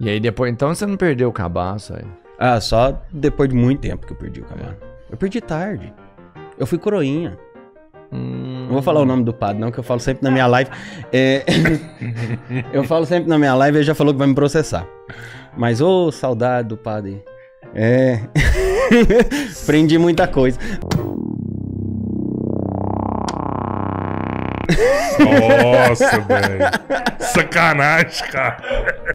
E aí depois, então você não perdeu o cabaço aí? Ah, só depois de muito tempo que eu perdi o cabaço. Eu perdi tarde. Eu fui coroinha. Hum, Não vou falar o nome do padre, não, que eu falo sempre na minha live. É, eu falo sempre na minha live, ele já falou que vai me processar. Mas, ô, saudade do padre. É. Aprendi muita coisa. Nossa, velho. Sacanagem, cara.